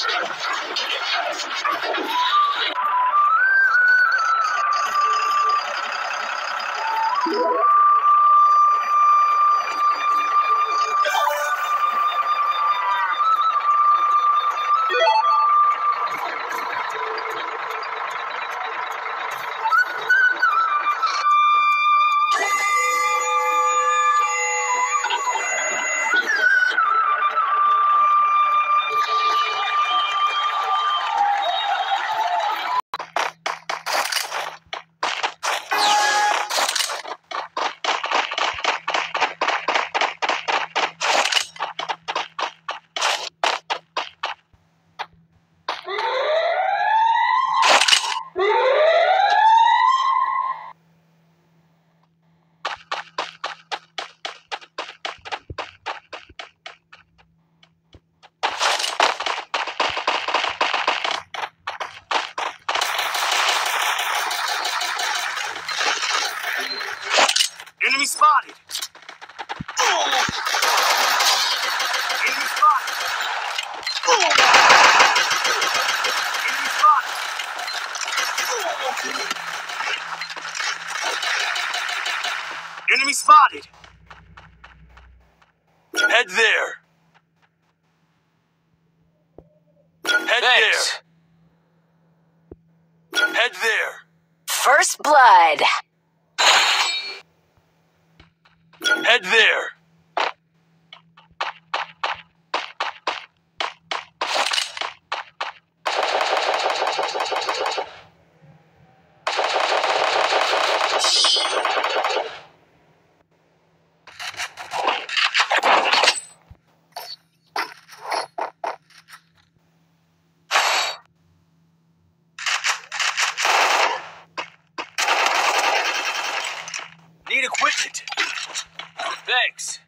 I'm sorry. There. Head there. First blood. Head there. equipment. Thanks.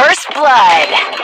First Blood.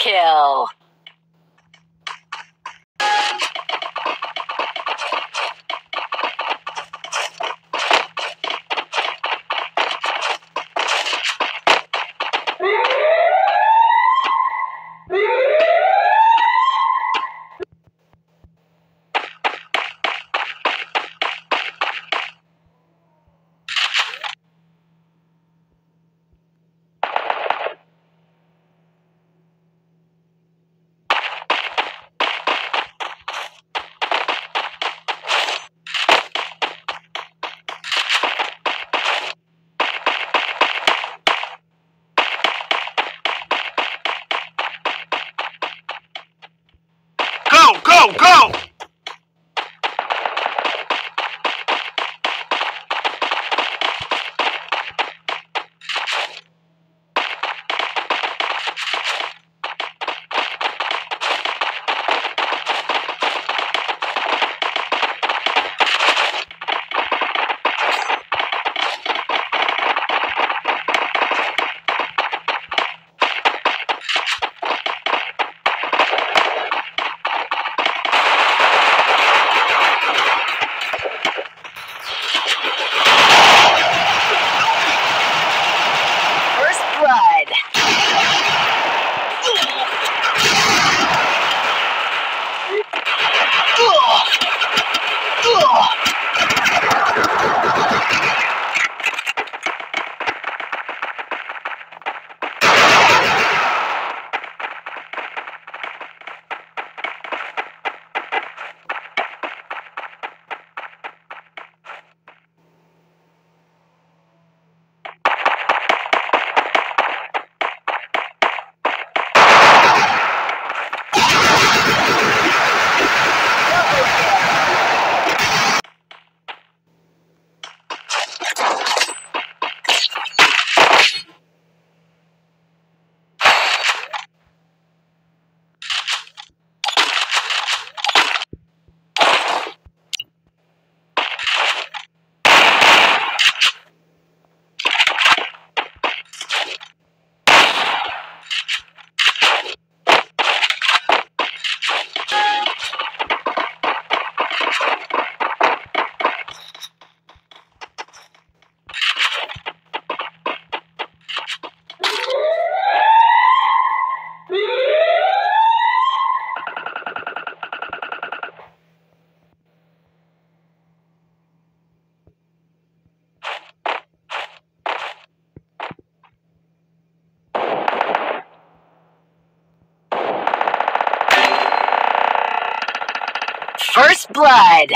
Kill. Go, go, First blood.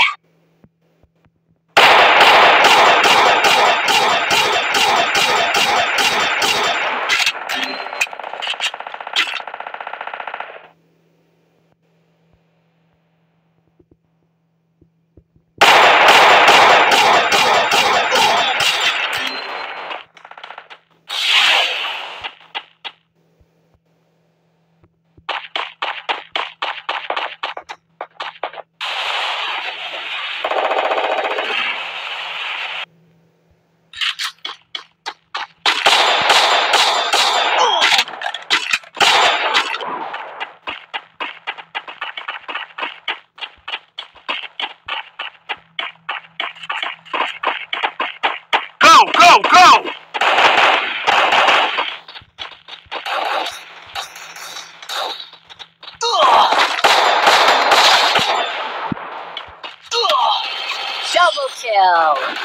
Go, go! Double kill.